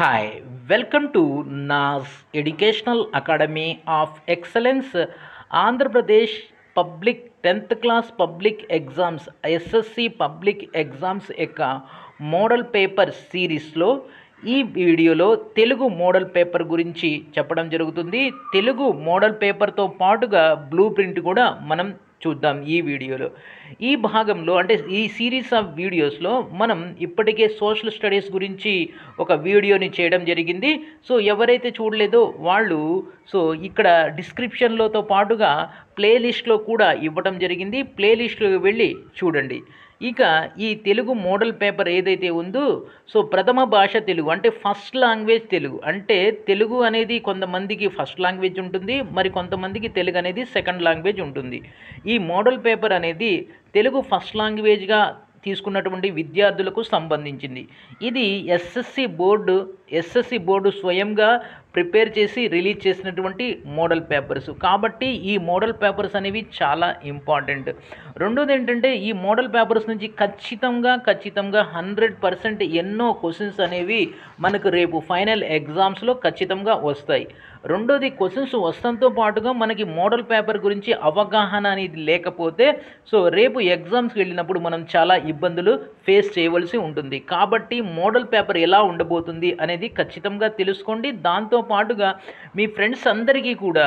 Hi welcome to Nas educational academy of excellence Andhra Pradesh public tenth class public exams SSC public exams యొక్క model paper సిరీస్లో ఈ వీడియోలో Telugu model paper గురించి చెప్పడం జరుగుతుంది. Telugu model పేపర్తో పాటుగా బ్లూ ప్రింట్ కూడా మనం చూద్దాం ఈ వీడియోలో. ఈ భాగంలో అంటే ఈ సిరీస్ ఆఫ్ వీడియోస్లో మనం ఇప్పటికే సోషల్ స్టడీస్ గురించి ఒక వీడియోని చేయడం జరిగింది. సో ఎవరైతే చూడలేదో వాళ్ళు సో ఇక్కడ డిస్క్రిప్షన్లోతో పాటుగా ప్లేలిస్ట్లో కూడా ఇవ్వడం జరిగింది. ప్లేలిస్ట్లోకి వెళ్ళి చూడండి. ఇక ఈ తెలుగు మోడల్ పేపర్ ఏదైతే ఉందో సో ప్రథమ భాష తెలుగు అంటే ఫస్ట్ లాంగ్వేజ్ తెలుగు. అంటే తెలుగు అనేది కొంతమందికి ఫస్ట్ లాంగ్వేజ్ ఉంటుంది మరి కొంతమందికి తెలుగు అనేది సెకండ్ లాంగ్వేజ్ ఉంటుంది. ఈ మోడల్ పేపర్ అనేది తెలుగు ఫస్ట్ లాంగ్వేజ్గా తీసుకున్నటువంటి విద్యార్థులకు సంబంధించింది. ఇది ఎస్ఎస్సి బోర్డు ఎస్ఎస్సి బోర్డు స్వయంగా ప్రిపేర్ చేసి రిలీజ్ చేసినటువంటి మోడల్ పేపర్స్. కాబట్టి ఈ మోడల్ పేపర్స్ అనేవి చాలా ఇంపార్టెంట్. రెండోది ఏంటంటే ఈ మోడల్ పేపర్స్ నుంచి ఖచ్చితంగా ఖచ్చితంగా హండ్రెడ్ పర్సెంట్ ఎన్నో క్వశ్చన్స్ అనేవి మనకు రేపు ఫైనల్ ఎగ్జామ్స్లో ఖచ్చితంగా వస్తాయి. రెండోది క్వశ్చన్స్ వస్తంతో పాటుగా మనకి మోడల్ పేపర్ గురించి అవగాహన అనేది లేకపోతే సో రేపు ఎగ్జామ్స్కి వెళ్ళినప్పుడు మనం చాలా ఇబ్బందులు ఫేస్ చేయవలసి ఉంటుంది. కాబట్టి మోడల్ పేపర్ ఎలా ఉండబోతుంది అనేది ఖచ్చితంగా తెలుసుకోండి. దాంతో పాటుగా మీ ఫ్రెండ్స్ అందరికీ కూడా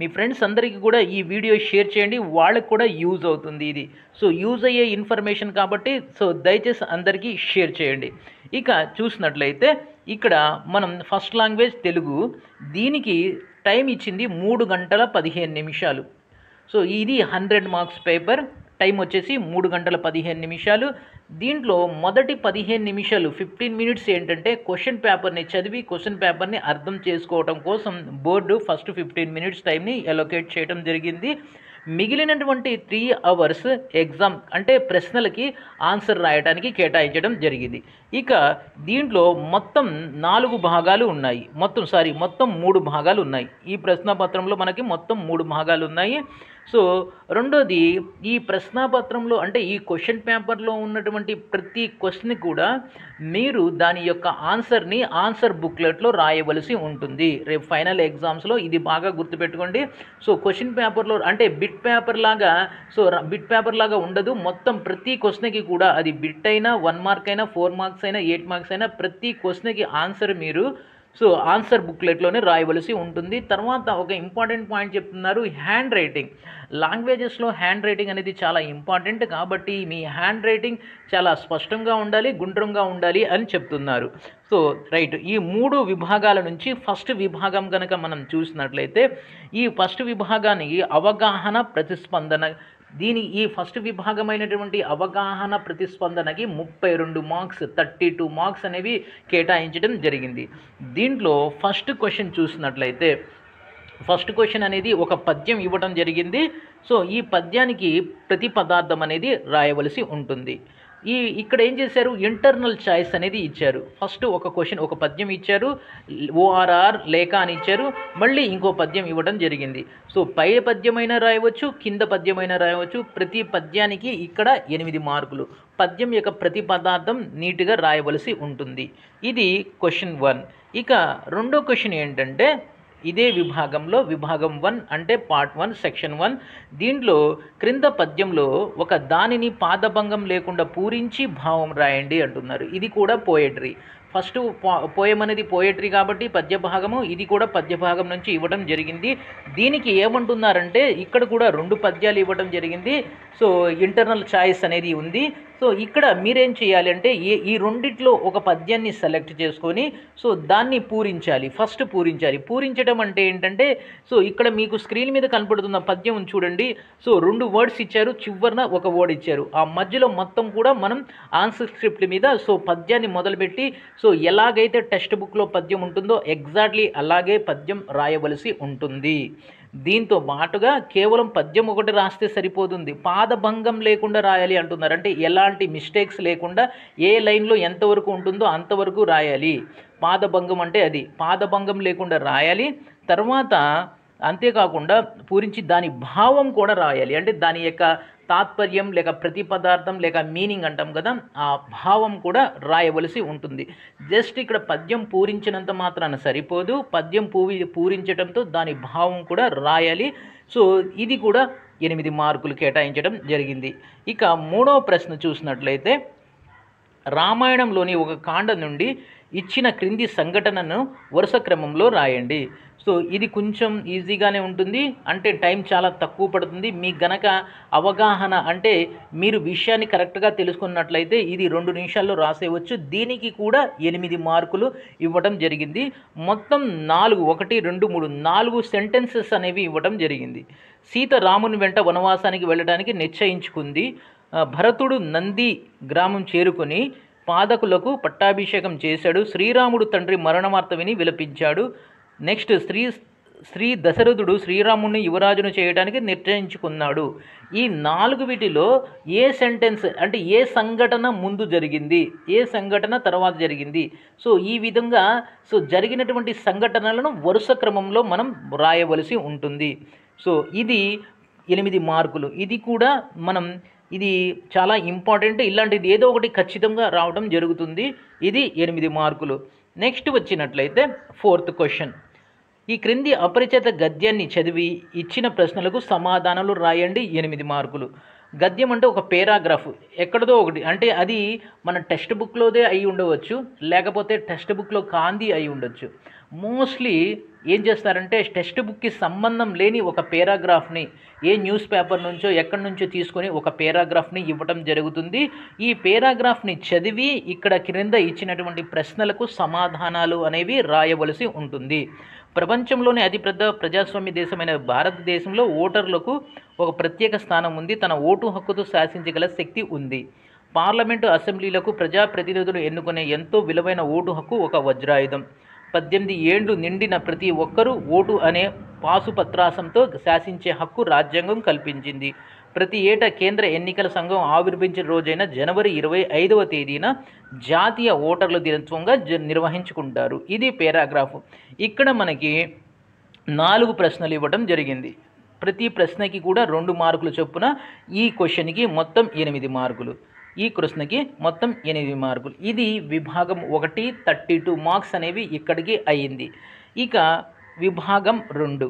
మీ ఫ్రెండ్స్ అందరికీ కూడా ఈ వీడియో షేర్ చేయండి. వాళ్ళకి కూడా యూజ్ అవుతుంది ఇది. సో యూజ్ అయ్యే ఇన్ఫర్మేషన్ కాబట్టి సో దయచేసి అందరికీ షేర్ చేయండి. ఇక చూసినట్లయితే ఇక్కడ మనం ఫస్ట్ లాంగ్వేజ్ తెలుగు. దీనికి టైం ఇచ్చింది మూడు గంటల పదిహేను నిమిషాలు. సో ఇది హండ్రెడ్ మార్క్స్ పేపర్. టైం వచ్చేసి మూడు గంటల పదిహేను నిమిషాలు. దీంట్లో మొదటి పదిహేను నిమిషాలు ఫిఫ్టీన్ మినిట్స్ ఏంటంటే క్వశ్చన్ పేపర్ని చదివి క్వశ్చన్ పేపర్ని అర్థం చేసుకోవడం కోసం బోర్డు ఫస్ట్ ఫిఫ్టీన్ మినిట్స్ టైంని ఎలొకేట్ చేయడం జరిగింది. మిగిలినటువంటి త్రీ అవర్స్ ఎగ్జామ్ అంటే ప్రశ్నలకి ఆన్సర్ రాయడానికి కేటాయించడం జరిగింది. ఇక దీంట్లో మొత్తం నాలుగు భాగాలు ఉన్నాయి. మొత్తం సారీ మొత్తం మూడు భాగాలు ఉన్నాయి. ఈ ప్రశ్న పత్రంలో మనకి మొత్తం మూడు భాగాలు ఉన్నాయి. సో రెండోది ఈ ప్రశ్నాపత్రంలో అంటే ఈ క్వశ్చన్ పేపర్లో ఉన్నటువంటి ప్రతి క్వశ్చన్ కూడా మీరు దాని యొక్క ఆన్సర్ని ఆన్సర్ బుక్లెట్లో రాయవలసి ఉంటుంది. రేపు ఫైనల్ ఎగ్జామ్స్లో ఇది బాగా గుర్తుపెట్టుకోండి. సో క్వశ్చన్ పేపర్లో అంటే బిట్ పేపర్ లాగా సో బిట్ పేపర్ లాగా ఉండదు. మొత్తం ప్రతి క్వశ్చన్కి కూడా అది బిట్ అయినా వన్ మార్క్ అయినా ఫోర్ మార్క్స్ అయినా ఎయిట్ మార్క్స్ అయినా ప్రతి క్వశ్చన్కి ఆన్సర్ మీరు సో ఆన్సర్ బుక్లెట్లోనే రాయవలసి ఉంటుంది. తర్వాత ఒక ఇంపార్టెంట్ పాయింట్ చెప్తున్నారు హ్యాండ్ రైటింగ్. లాంగ్వేజెస్లో హ్యాండ్ రైటింగ్ అనేది చాలా ఇంపార్టెంట్ కాబట్టి మీ హ్యాండ్ రైటింగ్ చాలా స్పష్టంగా ఉండాలి గుండ్రంగా ఉండాలి అని చెప్తున్నారు. సో రైట్ ఈ మూడు విభాగాల నుంచి ఫస్ట్ విభాగం కనుక మనం చూసినట్లయితే ఈ ఫస్ట్ విభాగానికి అవగాహన ప్రతిస్పందన దీని ఈ ఫస్ట్ విభాగమైనటువంటి అవగాహన ప్రతిస్పందనకి ముప్పై రెండు మార్క్స్ థర్టీ టూ మార్క్స్ అనేవి కేటాయించడం జరిగింది. దీంట్లో ఫస్ట్ క్వశ్చన్ చూసినట్లయితే ఫస్ట్ క్వశ్చన్ అనేది ఒక పద్యం ఇవ్వడం జరిగింది. సో ఈ పద్యానికి ప్రతి పదార్థం అనేది రాయవలసి ఉంటుంది. ఈ ఇక్కడ ఏం చేశారు? ఇంటర్నల్ చాయిస్ అనేది ఇచ్చారు. ఫస్ట్ ఒక క్వశ్చన్ ఒక పద్యం ఇచ్చారు. ఓఆర్ఆర్ లేఖ అని ఇచ్చారు. మళ్ళీ ఇంకో పద్యం ఇవ్వడం జరిగింది. సో పై పద్యమైనా రాయవచ్చు కింద పద్యమైనా రాయవచ్చు. ప్రతి పద్యానికి ఇక్కడ ఎనిమిది మార్కులు. పద్యం యొక్క ప్రతి పదార్థం నీట్గా రాయవలసి ఉంటుంది. ఇది క్వశ్చన్ వన్ ఇక రెండో క్వశ్చన్ ఏంటంటే ఇదే విభాగంలో విభాగం వన్ అంటే పార్ట్ వన్ సెక్షన్ వన్. దీంట్లో క్రింద పద్యంలో ఒక దానిని పాదభంగం లేకుండా పూరించి భావం రాయండి అంటున్నారు. ఇది కూడా పోయట్రీ. ఫస్ట్ పోయం అనేది పోయట్రీ కాబట్టి పద్య భాగము ఇది కూడా పద్య భాగం నుంచి ఇవ్వడం జరిగింది. దీనికి ఏమంటున్నారంటే ఇక్కడ కూడా రెండు పద్యాలు ఇవ్వడం జరిగింది. సో ఇంటర్నల్ చాయిస్ అనేది ఉంది. సో ఇక్కడ మీరేం చేయాలి అంటే ఈ ఈ రెండిట్లో ఒక పద్యాన్ని సెలెక్ట్ చేసుకొని సో దాన్ని పూరించాలి. ఫస్ట్ పూరించాలి. పూరించడం అంటే ఏంటంటే సో ఇక్కడ మీకు స్క్రీన్ మీద కనపడుతున్న పద్యం చూడండి. సో రెండు వర్డ్స్ ఇచ్చారు. చివరిన ఒక వర్డ్ ఇచ్చారు. ఆ మధ్యలో మొత్తం కూడా మనం ఆన్సర్ స్క్రిప్ట్ మీద సో పద్యాన్ని మొదలుపెట్టి సో ఎలాగైతే టెక్స్ట్ బుక్లో పద్యం ఉంటుందో ఎగ్జాక్ట్లీ అలాగే పద్యం రాయవలసి ఉంటుంది. దీంతో పాటుగా కేవలం పద్యం ఒకటి రాస్తే సరిపోతుంది. పాదభంగం లేకుండా రాయాలి అంటున్నారు. అంటే ఎలాంటి మిస్టేక్స్ లేకుండా ఏ లైన్లో ఎంతవరకు ఉంటుందో అంతవరకు రాయాలి. పాదభంగం అంటే అది. పాదభంగం లేకుండా రాయాలి. తర్వాత అంతేకాకుండా పూరించి దాని భావం కూడా రాయాలి. అంటే దాని యొక్క తాత్పర్యం లేక ప్రతి పదార్థం లేక మీనింగ్ అంటాం కదా ఆ భావం కూడా రాయవలసి ఉంటుంది. జస్ట్ ఇక్కడ పద్యం పూరించినంత మాత్రాన సరిపోదు. పద్యం పూవి పూరించడంతో దాని భావం కూడా రాయాలి. సో ఇది కూడా ఎనిమిది మార్కులు కేటాయించడం జరిగింది. ఇక మూడవ ప్రశ్న చూసినట్లయితే రామాయణంలోని ఒక కాండ నుండి ఇచ్చిన క్రింది సంఘటనను వరుస క్రమంలో రాయండి. సో ఇది కొంచెం ఈజీగానే ఉంటుంది. అంటే టైం చాలా తక్కువ పడుతుంది. మీకు గనక అవగాహన అంటే మీరు విషయాన్ని కరెక్ట్గా తెలుసుకున్నట్లయితే ఇది రెండు నిమిషాల్లో రాసేయవచ్చు. దీనికి కూడా ఎనిమిది మార్కులు ఇవ్వడం జరిగింది. మొత్తం నాలుగు ఒకటి రెండు మూడు నాలుగు సెంటెన్సెస్ అనేవి ఇవ్వడం జరిగింది. సీత రాముని వెంట వనవాసానికి వెళ్ళడానికి నిశ్చయించుకుంది. భరతుడు నంది గ్రామం చేరుకొని పాదకులకు పట్టాభిషేకం చేశాడు. శ్రీరాముడు తండ్రి మరణవార్త విని విలపించాడు. నెక్స్ట్ శ్రీ శ్రీ దశరథుడు శ్రీరాముడిని యువరాజును చేయడానికి నిర్ణయించుకున్నాడు. ఈ నాలుగు వీటిలో ఏ సెంటెన్స్ అంటే ఏ సంఘటన ముందు జరిగింది? ఏ సంఘటన తర్వాత జరిగింది? సో ఈ విధంగా సో జరిగినటువంటి సంఘటనలను వరుస క్రమంలో మనం రాయవలసి ఉంటుంది. సో ఇది ఎనిమిది మార్కులు. ఇది కూడా మనం ఇది చాలా ఇంపార్టెంట్. ఇలాంటిది ఏదో ఒకటి ఖచ్చితంగా రావడం జరుగుతుంది. ఇది ఎనిమిది మార్కులు. నెక్స్ట్ వచ్చినట్లయితే ఫోర్త్ క్వశ్చన్. ఈ క్రింది అపరిచిత గద్యాన్ని చదివి ఇచ్చిన ప్రశ్నలకు సమాధానాలు రాయండి. ఎనిమిది మార్కులు. గద్యం అంటే ఒక పేరాగ్రాఫ్. ఎక్కడదో ఒకటి. అంటే అది మన టెక్స్ట్ బుక్లోదే అయి ఉండవచ్చు. లేకపోతే టెక్స్ట్ బుక్లో కాంది అయి ఉండొచ్చు. మోస్ట్లీ ఏం చేస్తారంటే టెక్స్ట్ బుక్కి సంబంధం లేని ఒక పేరాగ్రాఫ్ని ఏ న్యూస్ పేపర్ నుంచో ఎక్కడి నుంచో తీసుకొని ఒక పేరాగ్రాఫ్ని ఇవ్వటం జరుగుతుంది. ఈ పేరాగ్రాఫ్ని చదివి ఇక్కడ క్రింద ఇచ్చినటువంటి ప్రశ్నలకు సమాధానాలు అనేవి రాయవలసి ఉంటుంది. ప్రపంచంలోనే అతిపెద్ద ప్రజాస్వామ్య దేశమైన భారతదేశంలో ఓటర్లకు ఒక ప్రత్యేక స్థానం ఉంది. తన ఓటు హక్కుతో శాసించగల శక్తి ఉంది. పార్లమెంటు అసెంబ్లీలకు ప్రజాప్రతినిధులు ఎన్నుకునే ఎంతో విలువైన ఓటు హక్కు ఒక వజ్రాయుధం. పద్దెనిమిది ఏళ్ళు నిండిన ప్రతి ఒక్కరూ ఓటు అనే పాసుపత్రాసంతో శాసించే హక్కు రాజ్యాంగం కల్పించింది. ప్రతి ఏటా కేంద్ర ఎన్నికల సంఘం ఆవిర్భించిన రోజైన జనవరి ఇరవై ఐదవ తేదీన జాతీయ ఓటర్ల దినోత్సవంగా జ నిర్వహించుకుంటారు. ఇది పేరాగ్రాఫ్. ఇక్కడ మనకి నాలుగు ప్రశ్నలు ఇవ్వడం జరిగింది. ప్రతి ప్రశ్నకి కూడా రెండు మార్కులు చొప్పున ఈ క్వశ్చన్కి మొత్తం ఎనిమిది మార్కులు. ఈ ప్రశ్నకి మొత్తం ఎనిమిది మార్కులు. ఇది విభాగం ఒకటి థర్టీ టూ మార్క్స్ అనేవి ఇక్కడికి అయ్యింది ఇక విభాగం రెండు.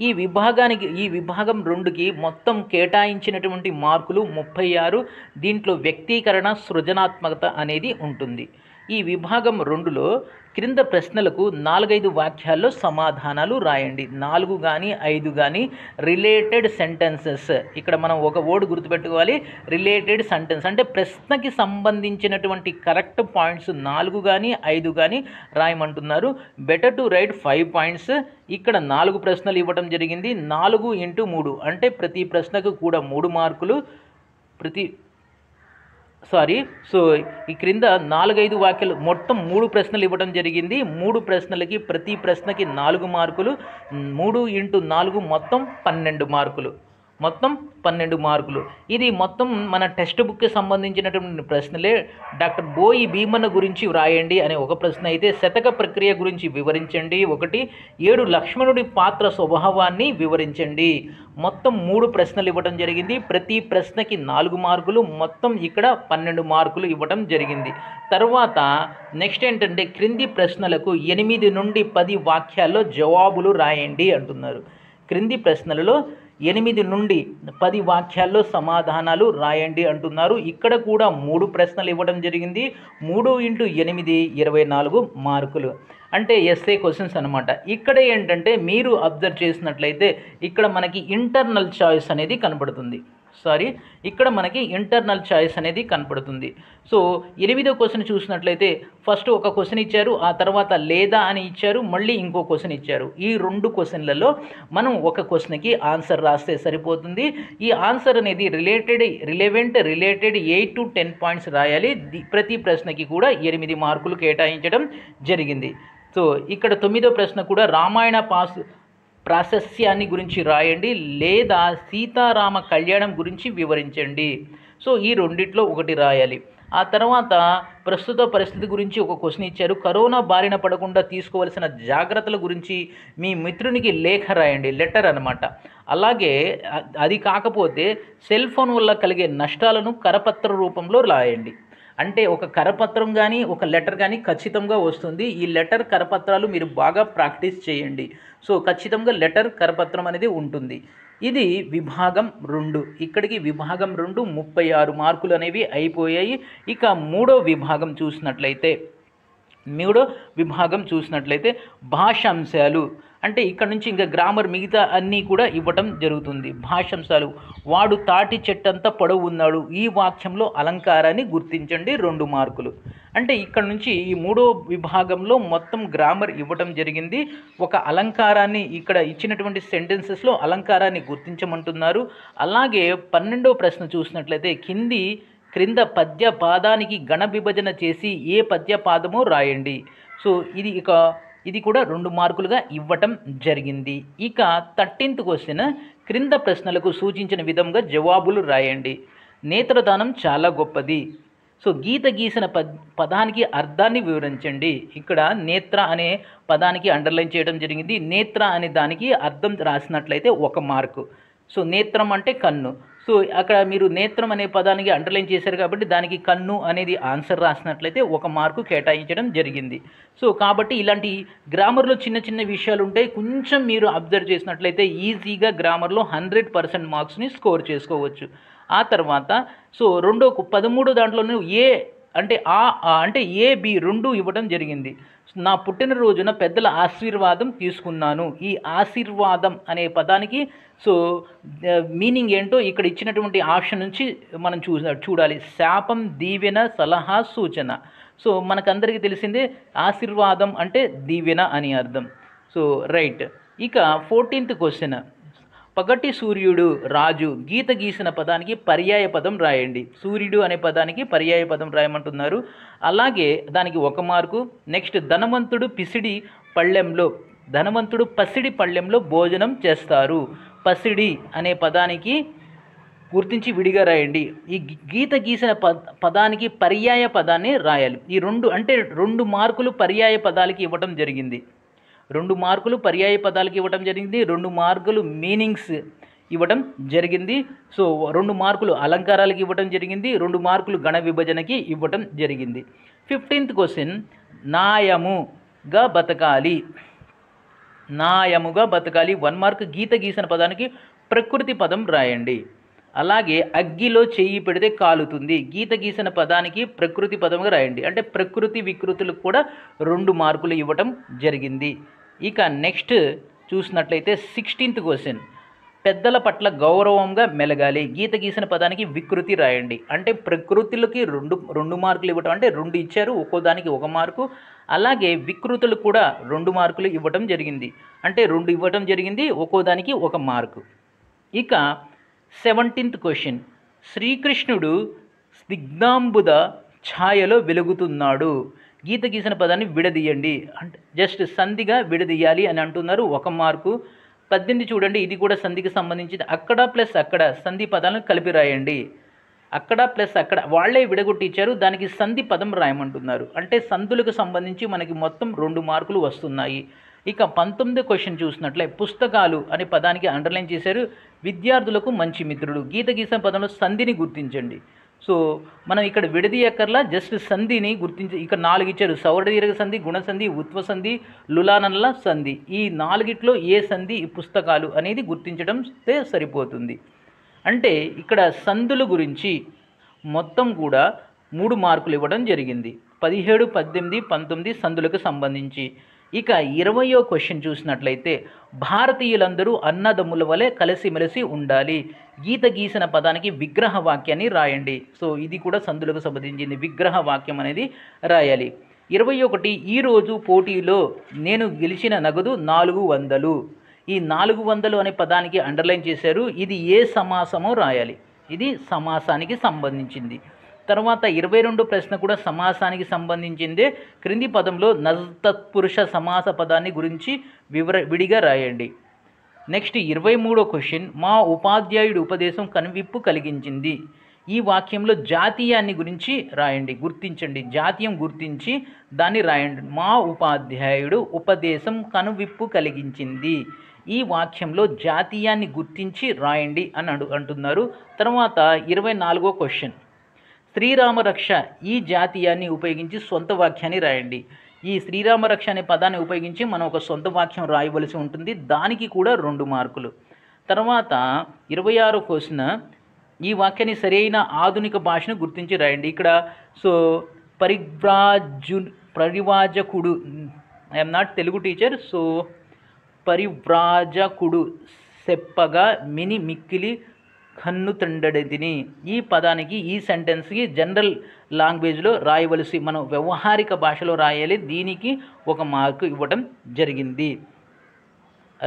ఈ విభాగానికి ఈ విభాగం రెండుకి మొత్తం కేటాయించినటువంటి మార్కులు ముప్పై ఆరు. దీంట్లో వ్యక్తీకరణ సృజనాత్మకత అనేది ఉంటుంది. ఈ విభాగం రెండులో క్రింద ప్రశ్నలకు నాలుగైదు వాక్యాల్లో సమాధానాలు రాయండి. నాలుగు కానీ ఐదు కానీ రిలేటెడ్ సెంటెన్సెస్. ఇక్కడ మనం ఒక వర్డ్ గుర్తుపెట్టుకోవాలి. Related sentence. అంటే ప్రశ్నకి సంబంధించినటువంటి కరెక్ట్ పాయింట్స్ నాలుగు కానీ ఐదు కానీ రాయమంటున్నారు. Better to write five points. ఇక్కడ నాలుగు ప్రశ్నలు ఇవ్వడం జరిగింది. నాలుగు ఇంటూ మూడు. అంటే ప్రతి ప్రశ్నకు కూడా మూడు మార్కులు. ప్రతి సారీ సో ఈ క్రింద నాలుగైదు వాక్యాలు మొత్తం మూడు ప్రశ్నలు ఇవ్వడం జరిగింది. మూడు ప్రశ్నలకి ప్రతి ప్రశ్నకి నాలుగు మార్కులు మూడు ఇంటూ నాలుగు మొత్తం పన్నెండు మార్కులు. మొత్తం పన్నెండు మార్కులు. ఇది మొత్తం మన టెక్స్ట్ బుక్కి సంబంధించినటువంటి ప్రశ్నలే. డాక్టర్ బోయి భీమన్న గురించి వ్రాయండి అనే ఒక ప్రశ్న అయితే శతక ప్రక్రియ గురించి వివరించండి. ఒకటి ఏడు లక్ష్మణుడి పాత్ర స్వభావాన్ని వివరించండి. మొత్తం మూడు ప్రశ్నలు ఇవ్వడం జరిగింది. ప్రతి ప్రశ్నకి నాలుగు మార్కులు. మొత్తం ఇక్కడ పన్నెండు మార్కులు ఇవ్వడం జరిగింది. తర్వాత నెక్స్ట్ ఏంటంటే క్రింది ప్రశ్నలకు ఎనిమిది నుండి పది వాక్యాల్లో జవాబులు రాయండి అంటున్నారు. క్రింది ప్రశ్నలలో ఎనిమిది నుండి పది వాక్యాల్లో సమాధానాలు రాయండి అంటున్నారు. ఇక్కడ కూడా మూడు ప్రశ్నలు ఇవ్వడం జరిగింది. మూడు ఇంటూ ఎనిమిది ఇరవై నాలుగు మార్కులు. అంటే ఎస్ఏ క్వశ్చన్స్ అనమాట ఇక్కడ ఏంటంటే మీరు అబ్జర్వ్ చేసినట్లయితే ఇక్కడ మనకి ఇంటర్నల్ చాయిస్ అనేది కనబడుతుంది. సారీ ఇక్కడ మనకి ఇంటర్నల్ చాయిస్ అనేది కనపడుతుంది. సో ఎనిమిదో క్వశ్చన్ చూసినట్లయితే ఫస్ట్ ఒక క్వశ్చన్ ఇచ్చారు ఆ తర్వాత లేదా అని ఇచ్చారు మళ్ళీ ఇంకో క్వశ్చన్ ఇచ్చారు. ఈ రెండు క్వశ్చన్లలో మనం ఒక క్వశ్చన్కి ఆన్సర్ రాస్తే సరిపోతుంది. ఈ ఆన్సర్ అనేది related relevant related eight to ten points రాయాలి. ప్రతి ప్రశ్నకి కూడా ఎనిమిది మార్కులు కేటాయించడం జరిగింది. సో ఇక్కడ తొమ్మిదో ప్రశ్న కూడా రామాయణ పాస్ ప్రాశస్యాన్ని గురించి రాయండి లేదా సీతారామ కళ్యాణం గురించి వివరించండి. సో ఈ రెండిట్లో ఒకటి రాయాలి. ఆ తర్వాత ప్రస్తుత పరిస్థితి గురించి ఒక క్వశ్చన్ ఇచ్చారు. కరోనా బారిన పడకుండా తీసుకోవాల్సిన జాగ్రత్తల గురించి మీ మిత్రునికి లేఖ రాయండి లెటర్ అనమాట అలాగే అది కాకపోతే సెల్ ఫోన్ వల్ల కలిగే నష్టాలను కరపత్ర రూపంలో రాయండి. అంటే ఒక కరపత్రం కానీ ఒక లెటర్ కానీ ఖచ్చితంగా వస్తుంది. ఈ లెటర్ కరపత్రాలు మీరు బాగా ప్రాక్టీస్ చేయండి. సో ఖచ్చితంగా లెటర్ కరపత్రం అనేది ఉంటుంది. ఇది విభాగం రెండు. ఇక్కడికి విభాగం రెండు ముప్పై ఆరు మార్కులు అనేవి అయిపోయాయి. ఇక మూడో విభాగం చూసినట్లయితే మూడో విభాగం చూసినట్లయితే భాషాంశాలు. అంటే ఇక్కడ నుంచి ఇంకా గ్రామర్ మిగతా అన్నీ కూడా ఇవ్వటం జరుగుతుంది. భాషాంశాలు. వాడు తాటి చెట్టంతా పొడవు ఉన్నాడు. ఈ వాక్యంలో అలంకారాన్ని గుర్తించండి రెండు మార్కులు. అంటే ఇక్కడ నుంచి ఈ మూడో విభాగంలో మొత్తం గ్రామర్ ఇవ్వటం జరిగింది. ఒక అలంకారాన్ని ఇక్కడ ఇచ్చినటువంటి సెంటెన్సెస్లో అలంకారాన్ని గుర్తించమంటున్నారు. అలాగే పన్నెండో ప్రశ్న చూసినట్లయితే కింది క్రింద పద్య పాదానికి గణ విభజన చేసి ఏ పద్య పాదమో రాయండి. సో ఇది ఇక ఇది కూడా రెండు మార్కులుగా ఇవ్వటం జరిగింది. ఇక థర్టీన్త్ క్వశ్చన్ క్రింద ప్రశ్నలకు సూచించిన విధంగా జవాబులు రాయండి. నేత్రదానం చాలా గొప్పది. సో గీత గీసిన పద్ పదానికి అర్థాన్ని వివరించండి. ఇక్కడ నేత్ర అనే పదానికి అండర్లైన్ చేయడం జరిగింది. నేత్ర అనే దానికి అర్థం రాసినట్లయితే ఒక మార్కు. సో నేత్రం అంటే కన్ను. సో అక్కడ మీరు నేత్రం అనే పదానికి అండర్లైన్ చేశారు కాబట్టి దానికి కన్ను అనేది ఆన్సర్ రాసినట్లయితే ఒక మార్కు కేటాయించడం జరిగింది. సో కాబట్టి ఇలాంటి గ్రామర్లో చిన్న చిన్న విషయాలు ఉంటాయి కొంచెం మీరు అబ్జర్వ్ చేసినట్లయితే ఈజీగా గ్రామర్లో హండ్రెడ్ పర్సెంట్ మార్క్స్ని స్కోర్ చేసుకోవచ్చు. ఆ తర్వాత సో రెండో పదమూడో దాంట్లోనే ఏ అంటే ఆ అంటే ఏ బి రెండు ఇవ్వడం జరిగింది. నా పుట్టినరోజున పెద్దల ఆశీర్వాదం తీసుకున్నాను. ఈ ఆశీర్వాదం అనే పదానికి సో మీనింగ్ ఏంటో ఇక్కడ ఇచ్చినటువంటి ఆప్షన్ నుంచి మనం చూ చూడాలి. శాపం దీవెన సలహా సూచన. సో మనకందరికీ తెలిసిందే ఆశీర్వాదం అంటే దీవెన అని అర్థం. So right. ఇక ఫోర్టీన్త్ క్వశ్చన్. పగటి సూర్యుడు రాజు గీత గీసిన పదానికి పర్యాయ పదం రాయండి. సూర్యుడు అనే పదానికి పర్యాయ పదం రాయమంటున్నారు. అలాగే దానికి ఒక మార్కు. నెక్స్ట్ ధనవంతుడు పిసిడి పళ్ళెంలో ధనవంతుడు పసిడి పళ్ళెంలో భోజనం చేస్తారు. పసిడి అనే పదానికి గుర్తించి విడిగా రాయండి. ఈ గీత గీసిన పద పదానికి పర్యాయ పదాన్ని రాయాలి. ఈ రెండు అంటే రెండు మార్కులు పర్యాయ పదాలకి ఇవ్వటం జరిగింది. రెండు మార్కులు పర్యాయ పదాలకు ఇవ్వడం జరిగింది రెండు మార్కులు మీనింగ్స్ ఇవ్వటం జరిగింది. సో రెండు మార్కులు అలంకారాలకి ఇవ్వటం జరిగింది రెండు మార్కులు గణ విభజనకి ఇవ్వటం జరిగింది. ఫిఫ్టీన్త్ క్వశ్చన్ నాయముగా బతకాలి. నాయముగా బతకాలి. వన్ మార్క్ గీత గీసిన పదానికి ప్రకృతి పదం రాయండి. అలాగే అగ్గిలో చెయ్యి పెడితే కాలుతుంది. గీత గీసిన పదానికి ప్రకృతి పదంగా రాయండి. అంటే ప్రకృతి వికృతులకు కూడా రెండు మార్కులు ఇవ్వటం జరిగింది. ఇక నెక్స్ట్ చూసినట్లయితే సిక్స్టీన్త్ క్వశ్చన్. పెద్దల పట్ల గౌరవంగా మెలగాలి. గీత గీసిన పదానికి వికృతి రాయండి. అంటే ప్రకృతులకి రెండు రెండు మార్కులు ఇవ్వటం అంటే రెండు ఇచ్చారు ఒక్కో దానికి ఒక మార్కు. అలాగే వికృతులు కూడా రెండు మార్కులు ఇవ్వటం జరిగింది. అంటే రెండు ఇవ్వటం జరిగింది ఒక్కో దానికి ఒక మార్కు. ఇక సెవెంటీన్త్ క్వశ్చన్. శ్రీకృష్ణుడు స్నిగ్ధాంబుద ఛాయలో వెలుగుతున్నాడు. గీత గీసిన పదాన్ని విడదీయండి. అంటే జస్ట్ సంధిగా విడదీయాలి అని అంటున్నారు. ఒక మార్కు. పద్దెనిమిది చూడండి. ఇది కూడా సంధికి సంబంధించింది. అక్కడ ప్లస్ అక్కడ సంధి పదాలను కలిపి రాయండి. అక్కడ ప్లస్ అక్కడ. వాళ్ళే విడగొట్టించారు. దానికి సంధి పదం రాయమంటున్నారు. అంటే సంధులకు సంబంధించి మనకి మొత్తం రెండు మార్కులు వస్తున్నాయి. ఇక పంతొమ్మిది క్వశ్చన్ చూసినట్లే పుస్తకాలు అనే పదానికి అండర్లైన్ చేశారు. విద్యార్థులకు మంచి మిత్రుడు గీత గీసిన పదంలో సంధిని గుర్తించండి. సో మనం ఇక్కడ విడదీయక్కర్లా జస్ట్ సంధిని గుర్తించి ఇక్కడ నాలుగు ఇచ్చారు సౌరదీర్ఘ సంధి గుణసంధి ఉత్వ సంధి లులానల్ల సంధి. ఈ నాలుగిట్లో ఏ సంధి పుస్తకాలు అనేది గుర్తించడం సరిపోతుంది. అంటే ఇక్కడ సంధుల గురించి మొత్తం కూడా మూడు మార్కులు ఇవ్వడం జరిగింది. పదిహేడు పద్దెనిమిది పంతొమ్మిది సందులకు సంబంధించి. ఇక ఇరవయో క్వశ్చన్ చూసినట్లయితే భారతీయులందరూ అన్నదమ్ముల వలె కలిసిమెలిసి ఉండాలి. గీత గీసిన పదానికి విగ్రహ వాక్యాన్ని రాయండి. సో ఇది కూడా సందులకు సంబంధించింది. విగ్రహ వాక్యం అనేది రాయాలి. ఇరవై ఒకటి ఈరోజు పోటీలో నేను గెలిచిన నగదు నాలుగు వందలు. ఈ నాలుగు వందలు అనే పదానికి అండర్లైన్ చేశారు. ఇది ఏ సమాసమో రాయాలి. ఇది సమాసానికి సంబంధించింది. తర్వాత ఇరవై రెండు ప్రశ్న కూడా సమాసానికి సంబంధించిందే. క్రింది పదంలో నజతత్పురుష సమాస పదాన్ని గురించి వివర విడిగా రాయండి. నెక్స్ట్ ఇరవై మూడో క్వశ్చన్ మా ఉపాధ్యాయుడి ఉపదేశం కనువిప్పు కలిగించింది. ఈ వాక్యంలో జాతీయాన్ని గురించి రాయండి గుర్తించండి. జాతీయం గుర్తించి దాన్ని రాయండి. మా ఉపాధ్యాయుడు ఉపదేశం కనువిప్పు కలిగించింది. ఈ వాక్యంలో జాతీయాన్ని గుర్తించి రాయండి అని అడు అంటున్నారు. తర్వాత ఇరవై నాలుగో క్వశ్చన్. శ్రీరామ రక్ష ఈ జాతీయాన్ని ఉపయోగించి సొంత వాక్యాన్ని రాయండి. ఈ శ్రీరామ రక్ష అనే పదాన్ని ఉపయోగించి మనం ఒక సొంత వాక్యం రాయవలసి ఉంటుంది. దానికి కూడా రెండు మార్కులు. తర్వాత ఇరవై ఆరో క్వశ్చన్. ఈ వాక్యాన్ని సరైన ఆధునిక భాషను గుర్తించి రాయండి. ఇక్కడ సో పరివ్రాజు పరివాజకుడు I'm not Telugu teacher. So పరివ్రాజకుడు చెప్పగా మిని మిక్కిలి కన్ను తండడిని ఈ పదానికి ఈ సెంటెన్స్కి జనరల్ లాంగ్వేజ్లో రాయవలసి మనం వ్యవహారిక భాషలో రాయాలి. దీనికి ఒక మార్కు ఇవ్వడం జరిగింది.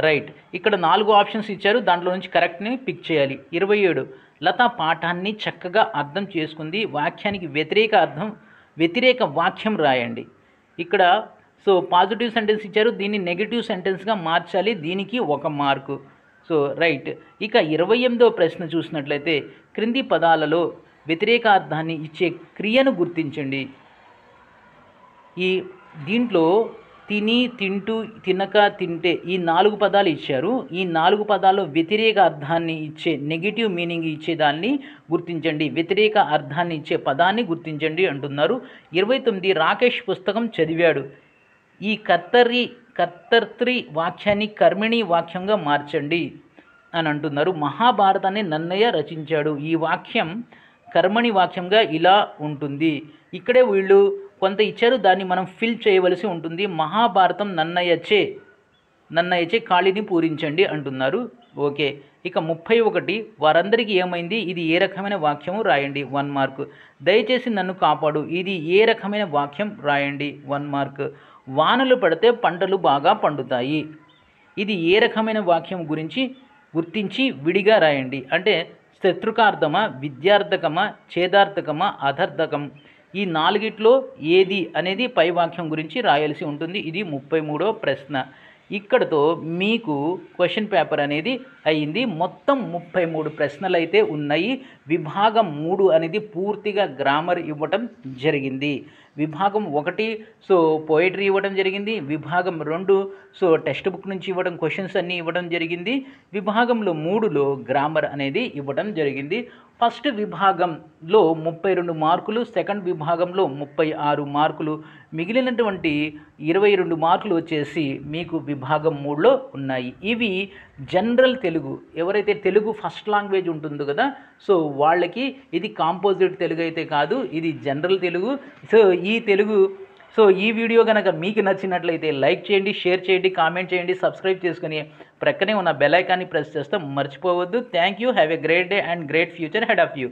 రైట్. ఇక్కడ నాలుగు ఆప్షన్స్ ఇచ్చారు. దాంట్లో నుంచి కరెక్ట్ని పిక్ చేయాలి. ఇరవై ఏడు. లత పాఠాన్ని చక్కగా అర్థం చేసుకుంది. వాక్యానికి వ్యతిరేక అర్థం వ్యతిరేక వాక్యం రాయండి. ఇక్కడ సో పాజిటివ్ సెంటెన్స్ ఇచ్చారు. దీన్ని నెగిటివ్ సెంటెన్స్గా మార్చాలి. దీనికి ఒక మార్కు. So right. ఇక ఇరవై ఎనిమిదో ప్రశ్న చూసినట్లయితే క్రింది పదాలలో వ్యతిరేకార్థాన్ని ఇచ్చే క్రియను గుర్తించండి. ఈ దీంట్లో తిని తింటూ తినక తింటే ఈ నాలుగు పదాలు ఇచ్చారు. ఈ నాలుగు పదాల్లో వ్యతిరేక అర్థాన్ని ఇచ్చే నెగిటివ్ మీనింగ్ ఇచ్చేదాన్ని గుర్తించండి. వ్యతిరేక అర్థాన్ని ఇచ్చే పదాన్ని గుర్తించండి అంటున్నారు. ఇరవై తొమ్మిది రాకేష్ పుస్తకం చదివాడు. ఈ కత్తర్రీ కర్తర్త్రి వాక్యాన్ని కర్మిణి వాక్యంగా మార్చండి అని అంటున్నారు. మహాభారతాన్ని నన్నయ్య రచించాడు. ఈ వాక్యం కర్మణి వాక్యంగా ఇలా ఉంటుంది. ఇక్కడే వీళ్ళు కొంత ఇచ్చారు. దాన్ని మనం ఫిల్ చేయవలసి ఉంటుంది. మహాభారతం నన్నయ్యచే నన్నయ్యచే ఖాళీని పూరించండి అంటున్నారు. ఓకే. ఇక ముప్పై ఒకటి. వారందరికీ ఏమైంది? ఇది ఏ రకమైన వాక్యము? రాయండి. One mark. దయచేసి నన్ను కాపాడు. ఇది ఏ రకమైన వాక్యం? రాయండి. One mark. వానలు పడితే పంటలు బాగా పండుతాయి. ఇది ఏ రకమైన వాక్యం గురించి గుర్తించి విడిగా రాయండి. అంటే శత్రుకార్థమా విద్యార్థకమా ఛేదార్థకమా అధర్థకం ఈ నాలుగిట్లో ఏది అనేది పై వాక్యం గురించి రాయాల్సి ఉంటుంది. ఇది ముప్పై మూడో ప్రశ్న. ఇక్కడతో మీకు క్వశ్చన్ పేపర్ అనేది అయింది మొత్తం ముప్పై మూడు ప్రశ్నలు అయితే ఉన్నాయి. విభాగం మూడు అనేది పూర్తిగా గ్రామర్ ఇవ్వటం జరిగింది. విభాగం ఒకటి సో పోయిటరీ ఇవ్వడం జరిగింది. విభాగం రెండు సో టెక్స్ట్ బుక్ నుంచి ఇవ్వడం క్వశ్చన్స్ అన్నీ ఇవ్వడం జరిగింది. విభాగంలో మూడులో గ్రామర్ అనేది ఇవ్వడం జరిగింది. ఫస్ట్ విభాగంలో ముప్పై రెండు మార్కులు సెకండ్ విభాగంలో ముప్పై ఆరు మార్కులు. మిగిలినటువంటి ఇరవై రెండు మార్కులు వచ్చేసి మీకు విభాగం మూడులో ఉన్నాయి. ఇవి జనరల్ తెలుగు. ఎవరైతే తెలుగు ఫస్ట్ లాంగ్వేజ్ ఉంటుందో కదా సో వాళ్ళకి ఇది కాంపోజిట్ తెలుగు అయితే కాదు ఇది జనరల్ తెలుగు. సో ఈ ఈ తెలుగు. సో ఈ వీడియో కనుక మీకు నచ్చినట్లయితే లైక్ చేయండి షేర్ చేయండి కామెంట్ చేయండి సబ్స్క్రైబ్ చేసుకుని ప్రక్కనే ఉన్న బెల్ ఐకాన్ని ప్రెస్ చేస్తే మర్చిపోవద్దు. Thank you. Have a great day and great future head of you.